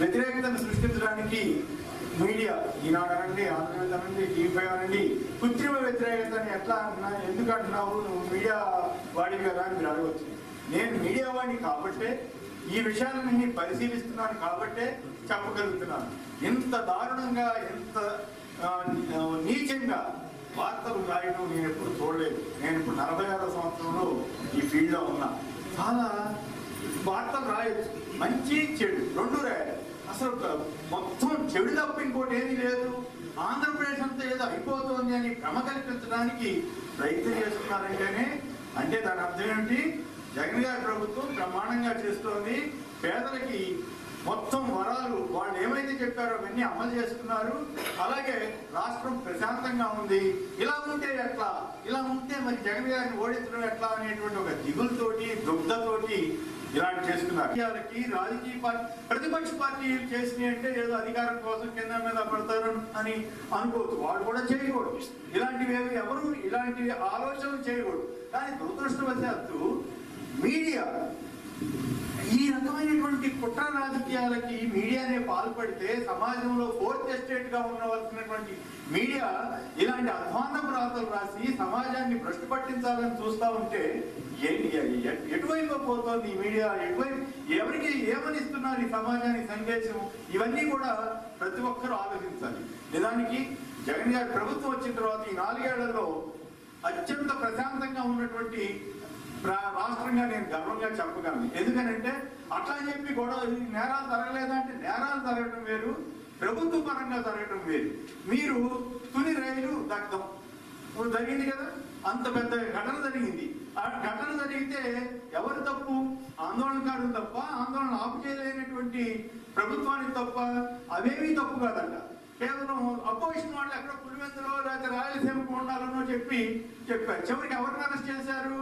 వ్యతిరేకతను సృష్టించడానికి మీడియా ఈనాడు అనండి ఆంధ్రప్రదేశ్ అనండి టీవీ అనండి కృత్రిమ వ్యతిరేకతని ఎట్లా అంటున్నా ఎందుకు అంటున్నావు నువ్వు మీడియా వాడివి కదా అని మీరు అడగవచ్చు నేను మీడియా వాడిని కాబట్టే ఈ విషయాలన్నీ పరిశీలిస్తున్నాను కాబట్టే చెప్పగలుగుతున్నాను. ఎంత దారుణంగా ఎంత నీచంగా వార్తలు రాయడం నేను ఎప్పుడు చూడలేదు. నేను ఇప్పుడు నలభై ఆరో సంవత్సరంలో ఈ ఫీల్డ్లో ఉన్నా. చాలా వార్తలు రాయొచ్చు. మంచి చెడు రెండు రాయాలి. అసలు మొత్తం చెడు తప్ప ఇంకోటి ఏమీ లేదు. ఆంధ్రప్రదేశ్ అంతా ఏదో అయిపోతుంది అని భ్రమ కల్పించడానికి ప్రయత్నం చేస్తున్నారంటేనే అంటే దాని అర్థం ఏంటి జగన్ గారి ప్రభుత్వం బ్రహ్మాండంగా చేస్తోంది. పేదలకి మొత్తం వరాలు వాళ్ళు ఏమైతే చెప్పారో అవన్నీ అమలు చేస్తున్నారు. అలాగే రాష్ట్రం ప్రశాంతంగా ఉంది. ఇలా ఉంటే ఎట్లా? ఇలా ఉంటే మరి జగన్ గారిని ఓడించడం ఎట్లా అనేటువంటి ఒక దిగులతోటి దుగ్ధతోటి ఇలాంటి చేస్తున్నారు. రాజకీయ పార్టీ ప్రతిపక్ష పార్టీలు చేసినాయి అంటే ఏదో అధికారం కోసం కింద మీద పడతారు అని అనుకోవచ్చు వాడు కూడా చేయకూడదు. ఇలాంటివి ఏవి ఎవరు ఇలాంటివి ఆలోచనలు చేయకూడదు. కానీ దురదృష్టవశాత్తు మీడియా ఈ రకమైనటువంటి కుట్ర రాజకీయాలకి మీడియానే పాల్పడితే సమాజంలో ఫోర్త్ ఎస్టేట్గా ఉండవలసినటువంటి మీడియా ఇలాంటి అధ్వాన రాతలు రాసి సమాజాన్ని భ్రష్టు పట్టించాలని చూస్తా ఉంటే ఏంటి పోతోంది ఈ మీడియా ఎటువైపు ఎవరికి ఏమనిస్తున్నారు ఈ సమాజానికి సందేశం? ఇవన్నీ కూడా ప్రతి ఒక్కరూ ఆలోచించాలి. నిజానికి జగన్ గారి ప్రభుత్వం వచ్చిన తర్వాత ఈ నాలుగేళ్ళలో అత్యంత ప్రశాంతంగా ఉన్నటువంటి ప్రా- రాష్ట్రంగా నేను గర్వంగా చెప్పగలను. ఎందుకనంటే అట్లా చెప్పి గొడవ నేరాలు జరగలేదంటే నేరాలు జరగడం వేరు ప్రభుత్వ పరంగా జరగడం వేరు. మీరు తుని రైలు దగ్ధం. ఇప్పుడు జరిగింది కదా? అంత పెద్ద ఘటన జరిగింది. ఆ ఘటన జరిగితే ఎవరు తప్పు? ఆందోళనకారులు తప్ప ఆందోళన ఆపు చేయలేనటువంటి ప్రభుత్వానికి తప్ప అవేమీ తప్పు కాదంట. కేవలం అపోజిషన్ వాళ్ళు ఎక్కడ పులివెందులో లేకపోతే రాయలసీమకు ఉండాలనో చెప్పి చెప్పారు. చివరికి ఎవరిని అరెస్ట్ చేశారు?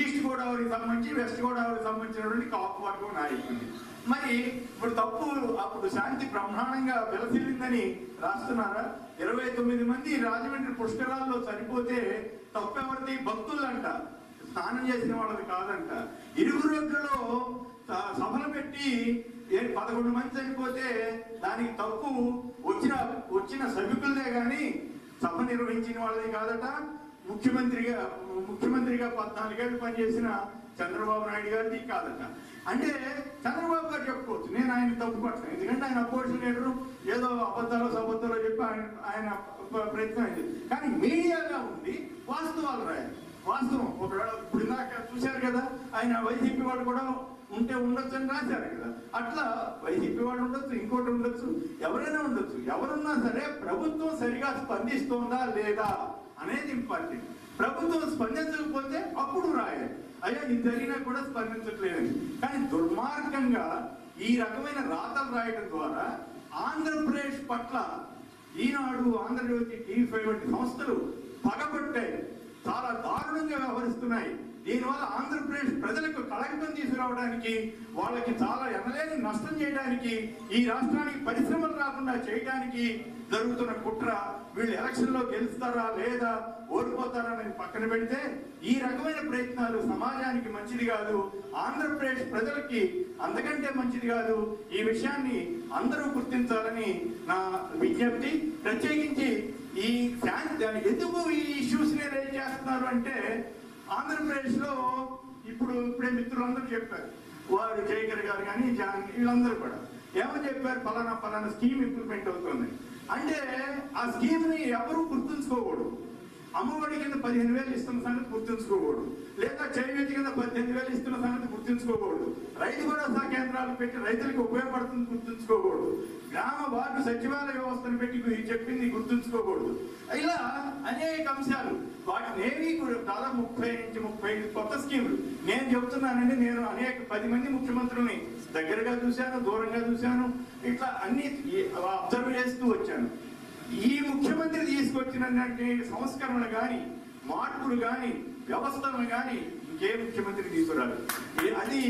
ఈస్ట్ గోదావరికి సంబంధించి వెస్ట్ గోదావరికి సంబంధించినటువంటి కాపు వర్గం నాయకుడిని మరి ఇప్పుడు తప్పు అప్పుడు శాంతి బ్రహ్మాండంగా వెలసిల్లిందని రాస్తున్నారా? ఇరవై తొమ్మిది మంది రాజమండ్రి పుష్కరాల్లో చనిపోతే తప్పెవరిది? భక్తులంట. స్నానం చేసిన వాళ్ళది కాదంట. ఇరుగు సభలు పెట్టి పదకొండు మంది చనిపోతే దానికి తప్పు వచ్చిన వచ్చిన సభికులదే కానీ సభ నిర్వహించిన వాళ్ళది కాదట. ముఖ్యమంత్రిగా ముఖ్యమంత్రిగా పద్నాలుగేళ్ళు పనిచేసిన చంద్రబాబు నాయుడు గారిది కాదట. అంటే చంద్రబాబు గారు చెప్పుకోవచ్చు. నేను ఆయన తప్పు ఎందుకంటే ఆయన అపోజిషన్ లీడరు ఏదో అబద్ధాలు సబద్ధాలు చెప్పి ఆయన ఆయన ప్రయత్నం అయింది. కానీ మీడియాగా ఉంది వాస్తవాలు రాయాలి. వాస్తవం. ఒకవేళ ఇప్పుడు ఇందాక చూశారు కదా ఆయన వైసీపీ వాడు కూడా ఉంటే ఉండొచ్చు అని రాశారు కదా. అట్లా వైసీపీ వాడు ఉండొచ్చు ఇంకోటి ఉండొచ్చు ఎవరైనా ఉండొచ్చు. ఎవరున్నా సరే ప్రభుత్వం సరిగా స్పందిస్తోందా లేదా? అనేది ఇంపార్టెంట్. ప్రభుత్వం స్పందించకపోతే అప్పుడు రాయాలి. అయ్యా ఇది జరిగినా కూడా స్పందించట్లేదని. కానీ దుర్మార్గంగా ఈ రకమైన రాతలు రాయడం ద్వారా ఆంధ్రప్రదేశ్ పట్ల ఈనాడు ఆంధ్రజ్యోతి టీవీ ఫైవ్ వంటి సంస్థలు పగబట్టాయి చాలా దారుణంగా వ్యవహరిస్తున్నాయి. దీనివల్ల ఆంధ్రప్రదేశ్ ప్రజలకు కళంకం తీసుకురావడానికి వాళ్ళకి చాలా ఎనలేని నష్టం చేయడానికి ఈ రాష్ట్రానికి పరిశ్రమలు రాకుండా చేయడానికి జరుగుతున్న కుట్ర వీళ్ళు ఎలక్షన్లో గెలుస్తారా లేదా ఓడిపోతారా అని పక్కన పెడితే ఈ రకమైన ప్రయత్నాలు సమాజానికి మంచిది కాదు ఆంధ్రప్రదేశ్ ప్రజలకి అంతకంటే మంచిది కాదు. ఈ విషయాన్ని అందరూ గుర్తించాలని నా విజ్ఞప్తి. ప్రత్యేకించి ఈ ఎందుకు ఈ ఇష్యూస్ని రేజ్ చేస్తున్నారు అంటే ఆంధ్రప్రదేశ్లో ఇప్పుడు ఇప్పుడే మిత్రులందరూ చెప్పారు. వారు జయకర్ గారు కానీ జాన్ వీళ్ళందరూ కూడా. ఏమని చెప్పారు? ఫలానా ఫలానా స్కీమ్ ఇంప్లిమెంట్ అవుతుంది. అంటే ఆ స్కీమ్ని ఎవరు గుర్తుంచుకోకూడదు. అమ్మఒడి కింద పదిహేను వేలు ఇస్తున్న సంగతి గుర్తుంచుకోకూడదు. లేదా చేయూతి కింద పద్దెనిమిది వేలు ఇస్తున్న సంగతి గుర్తుంచుకోకూడదు. రైతు భరోసా కేంద్రాలు పెట్టి రైతులకు ఉపయోగపడుతుంది గుర్తుంచుకోకూడదు. గ్రామ వార్డు సచివాలయ వ్యవస్థను పెట్టి చెప్పింది గుర్తుంచుకోకూడదు. ఇలా అనేక అంశాలు. వాటిని ఏవి కూడా దాదాపు ముప్పై నుంచి ముప్పై కొత్త స్కీములు. నేను చెబుతున్నానండి నేను అనేక పది మంది ముఖ్యమంత్రుల్ని దగ్గరగా చూశాను దూరంగా చూశాను. ఇట్లా అన్ని అబ్జర్వ్ చేస్తూ వచ్చాను. ఈ ముఖ్యమంత్రి తీసుకొచ్చినటువంటి సంస్కరణలు కానీ మార్పులు కానీ వ్యవస్థలను కానీ ఇంకే ముఖ్యమంత్రి తీసుకురాదు అది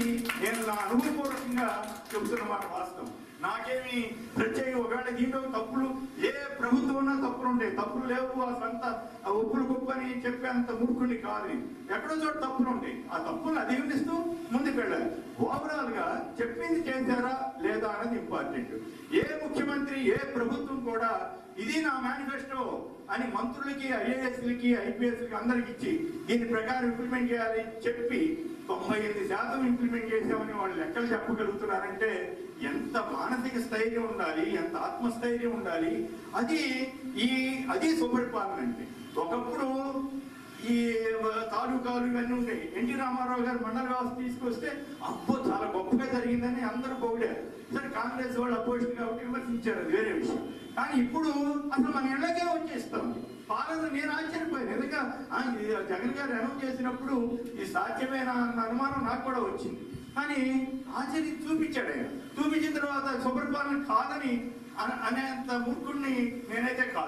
నేను నా అనుభవపూర్వకంగా చెబుతున్న మాట వాస్తవం. నాకేమి ప్రత్యేక ఒకవేళ దీంట్లో తప్పులు ఏ ప్రభుత్వం తప్పులు ఉంటాయి తప్పులు లేవు ఆ సంత ఆ ఒప్పులు గొప్పని చెప్పేంత మూర్ఖుని కాదు ఎక్కడో చోట తప్పులు ఉంటాయి ఆ తప్పులు అధిగమిస్తూ ముందుకు వెళ్ళాలి. ఓవరాల్గా చెప్పింది చేశారా లేదా అన్నది ఇంపార్టెంట్. ఏ ముఖ్యమంత్రి ఏ ప్రభుత్వం కూడా ఇది నా మేనిఫెస్టో. అని మంత్రులకి ఐఏఎస్లకి ఐపీఎస్లకి అందరికి ఇచ్చి దీని ప్రకారం ఇంప్లిమెంట్ చేయాలి చెప్పి తొంభై ఎనిమిది శాతం ఇంప్లిమెంట్ చేసామని వాళ్ళు లెక్కలు చెప్పగలుగుతున్నారంటే ఎంత మానసిక స్థైర్యం ఉండాలి ఎంత ఆత్మస్థైర్యం ఉండాలి. అది ఈ అది సుపరిపాలన అంటే ఒకప్పుడు ఈ తాలూకాలు ఇవన్నీ ఉంటాయి ఎన్టీ రామారావు గారు మండల వ్యవస్థ తీసుకొస్తే అబ్బో జరిగిందని అందరూ పొగిడారు. సరే కాంగ్రెస్ వాళ్ళు అపోజిషన్ కాబట్టి విమర్శించారు అది వేరే విషయం. కానీ ఇప్పుడు అసలు మన ఇళ్ళకే వచ్చేస్తాం. పాలన నేను ఆశ్చర్యపోయాను. ఎందుకంటే జగన్ గారు అనౌన్స్ చేసినప్పుడు ఇది సాధ్యమేనా అన్న అనుమానం నాకు కూడా వచ్చింది. కానీ ఆశ్చర్యం చూపించాడు ఆయన. చూపించిన తర్వాత సుబ్రపాలన కాదని అనేంత మూర్ఖుడిని నేనైతే కాదు.